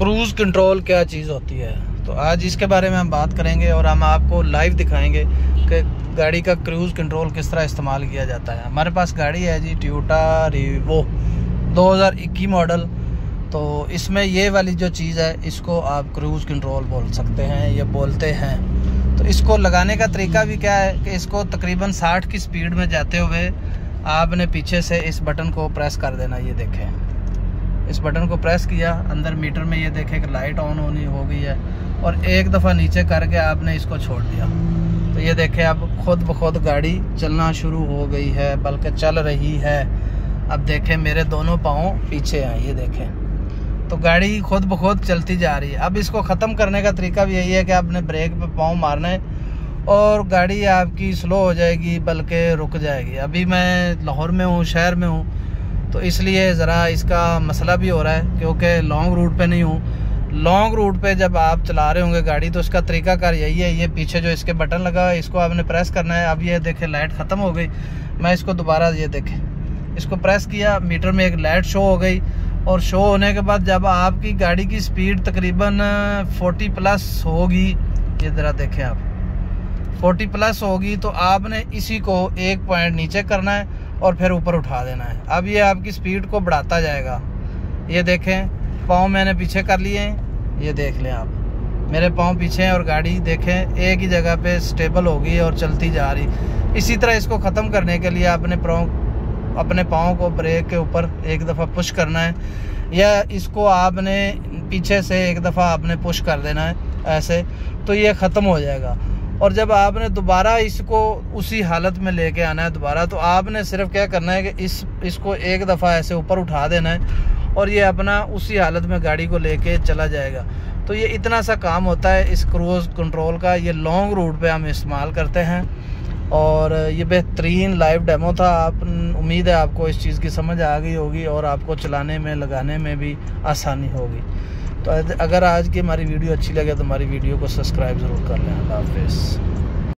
Cruise control क्या चीज़ होती है? तो आज इसके बारे में हम बात करेंगे और हम आपको लाइव दिखाएँगे कि गाड़ी का क्रूज़ कंट्रोल किस तरह इस्तेमाल किया जाता है। हमारे पास गाड़ी है जी ट्यूटा रिवो 2021 मॉडल तो इसमें ये वाली जो चीज़ है, इसको आप क्रूज़ कंट्रोल बोल सकते हैं, या बोलते हैं। तो इसको लगाने का तरीका भी क्या है कि इसको तकरीबन 60 की स्पीड में जाते हुए आपने पीछे से इस बटन को प्रेस कर देना, ये देखें। इस बटन को प्रेस किया, अंदर मीटर में ये देखे कि लाइट ऑन होनी हो गई है और एक दफ़ा नीचे करके आपने इसको छोड़ दिया। तो ये देखे, अब खुद ब खुद गाड़ी चलना शुरू हो गई है, बल्कि चल रही है। अब देखें, मेरे दोनों पाँव पीछे हैं, ये देखें। तो गाड़ी खुद ब खुद चलती जा रही है। अब इसको ख़त्म करने का तरीका भी यही है कि आपने ब्रेक पे पाँव मारना है और गाड़ी आपकी स्लो हो जाएगी, बल्कि रुक जाएगी। अभी मैं लाहौर में हूँ, शहर में हूँ तो इसलिए ज़रा इसका मसला भी हो रहा है, क्योंकि लॉन्ग रूट पे नहीं हूँ। लॉन्ग रूट पे जब आप चला रहे होंगे गाड़ी तो इसका तरीकाकार यही है, ये पीछे जो इसके बटन लगा है, इसको आपने प्रेस करना है। अब ये देखे लाइट ख़त्म हो गई। मैं इसको दोबारा ये देखे। इसको प्रेस किया मीटर में एक लाइट शो हो गई। और शो होने के बाद जब आपकी गाड़ी की स्पीड तकरीबन 40 प्लस होगी, ये ज़रा देखें आप। 40 प्लस होगी तो आपने इसी को एक पॉइंट नीचे करना है। और फिर ऊपर उठा देना है। अब ये आपकी स्पीड को बढ़ाता जाएगा। ये देखें, पाँव मैंने पीछे कर लिए हैं ये देख लें आप। मेरे पाँव पीछे हैं और गाड़ी देखें, एक ही जगह पे स्टेबल होगी और चलती जा रही। इसी तरह इसको ख़त्म करने के लिए अपने पाँव अपने पाँव को ब्रेक के ऊपर एक दफ़ा पुश करना है। या इसको आपने पीछे से एक दफ़ा आपने पुश कर देना है, ऐसे। तो ये ख़त्म हो जाएगा। और जब आपने दोबारा इसको उसी हालत में लेके आना है दोबारा तो आपने सिर्फ़ क्या करना है कि इस, इसको एक दफ़ा ऐसे ऊपर उठा देना है और ये अपना उसी हालत में गाड़ी को लेके चला जाएगा। तो ये इतना सा काम होता है इस क्रूज़ कंट्रोल का। ये लॉन्ग रूट पे हम इस्तेमाल करते हैं और ये बेहतरीन लाइव डेमो था। आप, उम्मीद है आपको इस चीज़ की समझ आ गई होगी और आपको चलाने में, लगाने में भी आसानी होगी। तो अगर आज की हमारी वीडियो अच्छी लगे तो हमारी वीडियो को सब्सक्राइब ज़रूर कर लें। अल्लाह हाफिज़।